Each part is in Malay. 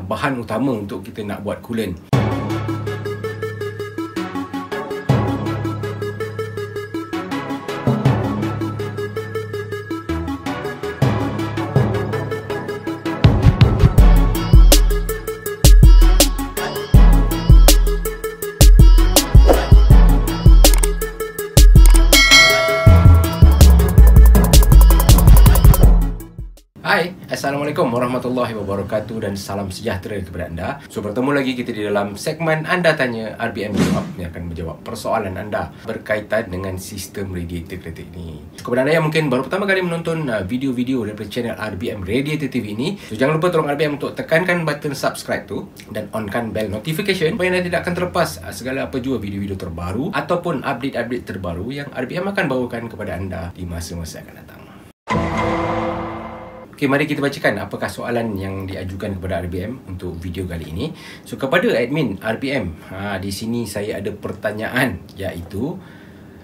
bahan utama untuk kita nak buat coolant. Assalamualaikum warahmatullahi wabarakatuh dan salam sejahtera kepada anda. So bertemu lagi kita di dalam segmen Anda Tanya RBM Jawab yang akan menjawab persoalan anda berkaitan dengan sistem radiator kereta ini. Kepada anda yang mungkin baru pertama kali menonton uh, video-video daripada channel RBM Radiator TV ini, so jangan lupa tolong RBM untuk tekankan button subscribe tu dan onkan bell notification supaya anda tidak akan terlepas uh, segala apa jua video-video terbaru ataupun update-update terbaru yang RBM akan bawakan kepada anda di masa-masa akan datang. Okey, mari kita bacakan apakah soalan yang diajukan kepada RBM untuk video kali ini. So, kepada admin RBM, ha, di sini saya ada pertanyaan iaitu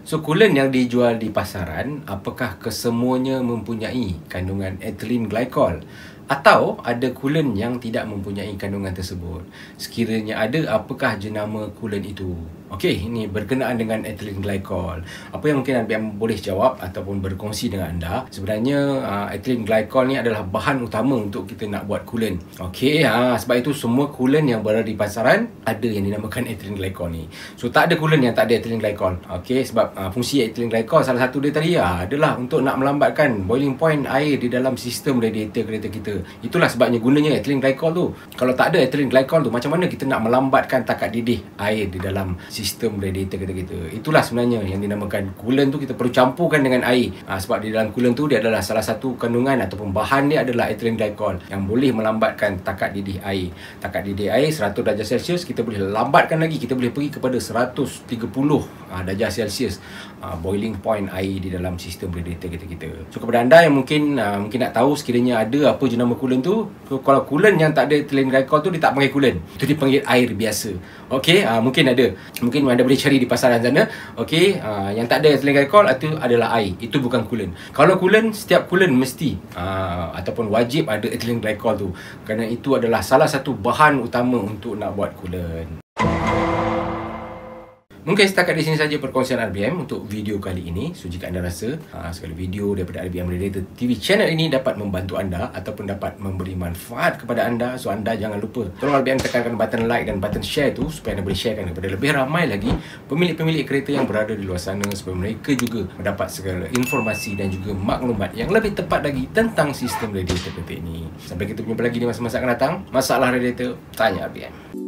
So, yang dijual di pasaran, apakah kesemuanya mempunyai kandungan ethylene glycol? Atau ada coolant yang tidak mempunyai kandungan tersebut? Sekiranya ada, apakah jenama coolant itu? Okey, ini berkenaan dengan ethylene glycol. Apa yang mungkin RBM boleh jawab ataupun berkongsi dengan anda, sebenarnya uh, ethylene glycol ni adalah bahan utama untuk kita nak buat coolant. Okey, ha, sebab itu semua coolant yang berada di pasaran ada yang dinamakan ethylene glycol ni. So tak ada coolant yang tak ada ethylene glycol. Okey, sebab uh, fungsi ethylene glycol salah satu dia tadi uh, adalah untuk nak melambatkan boiling point air di dalam sistem radiator kereta kita. Itulah sebabnya gunanya ethylene glycol tu. Kalau tak ada ethylene glycol tu, macam mana kita nak melambatkan takat didih air di dalam sistem radiator kereta kita. Itulah sebenarnya yang dinamakan coolant tu kita perlu campurkan dengan air. Ha, sebab di dalam coolant tu dia adalah salah satu kandungan ataupun bahan dia adalah ethylene glycol yang boleh melambatkan takat didih air. Takat didih air 100 darjah Celsius kita boleh lambatkan lagi. Kita boleh pergi kepada 130 ha, darjah Celsius. Ha, boiling point air di dalam sistem radiator kereta kita. So kepada anda yang mungkin ha, mungkin nak tahu sekiranya ada apa jenama coolant tu, kalau coolant yang tak ada ethylene glycol tu dia tak panggil coolant. Itu dipanggil air biasa. Okey, ha, mungkin ada. Mungkin anda boleh cari di pasaran sana okey uh, yang tak ada ethylene glycol itu adalah air. Itu bukan coolant. Kalau coolant setiap coolant mesti uh, ataupun wajib ada ethylene glycol tu. Kerana itu adalah salah satu bahan utama untuk nak buat coolant Mungkin setakat di sini saja perkongsian RBM untuk video kali ini. So jika anda rasa uh, segala video daripada RBM Radiator TV channel ini dapat membantu anda ataupun dapat memberi manfaat kepada anda, so anda jangan lupa tolong RBM tekankan button like dan button share tu supaya anda boleh sharekan kepada lebih ramai lagi pemilik-pemilik kereta yang berada di luar sana supaya mereka juga mendapat segala informasi dan juga maklumat yang lebih tepat lagi tentang sistem radiator kereta ini. Sampai kita berjumpa lagi di masa-masa akan datang. Masalah radiator, tanya RBM.